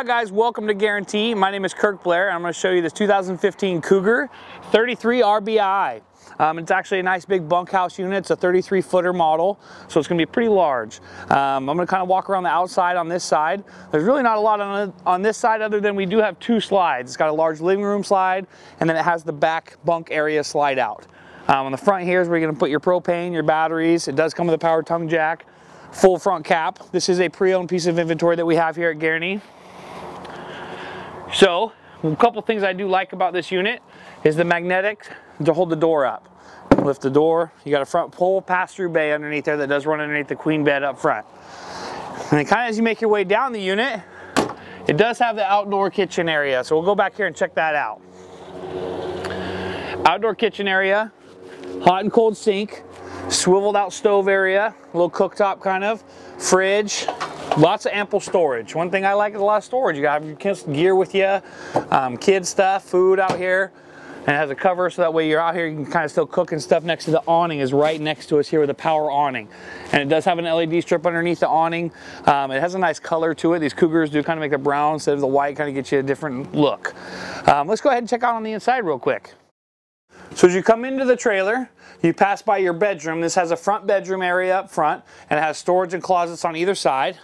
Hi guys, welcome to Guaranty. My name is Kirk Blair. I'm going to show you this 2015 Cougar 33 RBI. Um, it's actually a nice big bunkhouse unit. It's a 33 footer model, so it's going to be pretty large. Um, I'm going to kind of walk around the outside on this side. There's really not a lot on, on this side other than we do have two slides. It's got a large living room slide, and then it has the back bunk area slide out. Um, on the front here is where you're going to put your propane, your batteries. It does come with a power tongue jack, full front cap. This is a pre-owned piece of inventory that we have here at Guaranty. So, a couple things I do like about this unit is the magnetic to hold the door up. Lift the door, you got a front pull pass-through bay underneath there that does run underneath the queen bed up front. And kind of as you make your way down the unit, it does have the outdoor kitchen area. So we'll go back here and check that out. Outdoor kitchen area, hot and cold sink, swiveled out stove area, little cooktop kind of, fridge, Lots of ample storage. One thing I like is a lot of storage. You got your gear with you, um, kid stuff, food out here. And it has a cover so that way you're out here, you can kind of still cook and stuff next to the awning is right next to us here with a power awning. And it does have an LED strip underneath the awning. Um, it has a nice color to it. These Cougars do kind of make the brown instead of the white, kind of get you a different look. Um, let's go ahead and check out on the inside real quick. So as you come into the trailer, you pass by your bedroom. This has a front bedroom area up front and it has storage and closets on either side.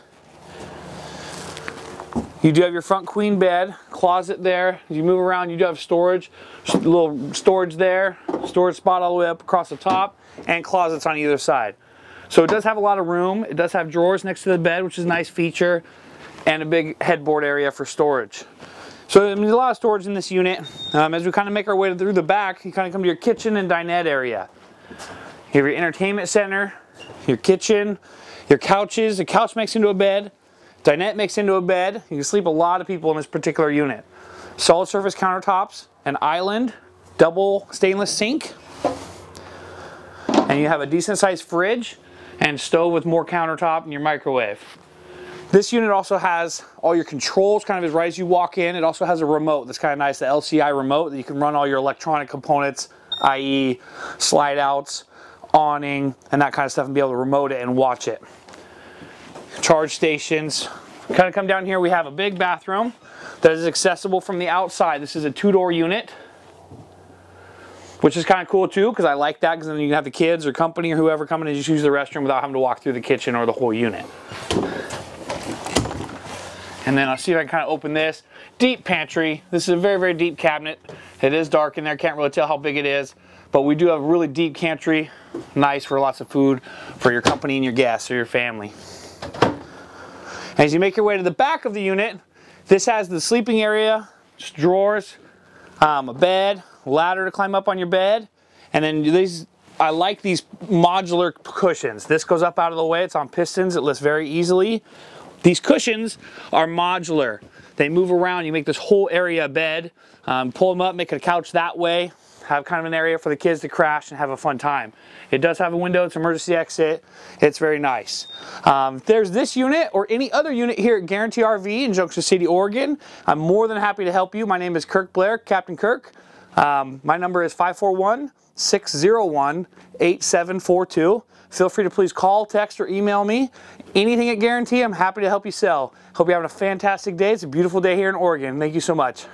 You do have your front queen bed, closet there. As you move around, you do have storage, little storage there, storage spot all the way up across the top, and closets on either side. So it does have a lot of room. It does have drawers next to the bed, which is a nice feature, and a big headboard area for storage. So there's a lot of storage in this unit. Um, as we kind of make our way through the back, you kind of come to your kitchen and dinette area. You have your entertainment center, your kitchen, your couches. The couch makes into a bed. Dinette makes into a bed. You can sleep a lot of people in this particular unit. Solid surface countertops, an island, double stainless sink, and you have a decent sized fridge and stove with more countertop and your microwave. This unit also has all your controls kind of as right as you walk in. It also has a remote that's kind of nice, the LCI remote that you can run all your electronic components, i.e. slide outs, awning, and that kind of stuff and be able to remote it and watch it charge stations. Kind of come down here, we have a big bathroom that is accessible from the outside. This is a two-door unit, which is kind of cool too, because I like that, because then you can have the kids or company or whoever come in and just use the restroom without having to walk through the kitchen or the whole unit. And then I'll see if I can kind of open this. Deep pantry. This is a very, very deep cabinet. It is dark in there. Can't really tell how big it is. But we do have a really deep pantry. Nice for lots of food for your company and your guests or your family. As you make your way to the back of the unit, this has the sleeping area, drawers, um, a bed, ladder to climb up on your bed, and then these, I like these modular cushions. This goes up out of the way, it's on pistons, it lifts very easily. These cushions are modular. They move around, you make this whole area a bed, um, pull them up, make a couch that way, have kind of an area for the kids to crash and have a fun time. It does have a window, it's an emergency exit. It's very nice. Um, there's this unit or any other unit here at Guaranty RV in Junction City, Oregon, I'm more than happy to help you. My name is Kirk Blair, Captain Kirk. Um, my number is 541 601 8742. Feel free to please call, text, or email me. Anything at Guaranty, I'm happy to help you sell. Hope you're having a fantastic day. It's a beautiful day here in Oregon. Thank you so much.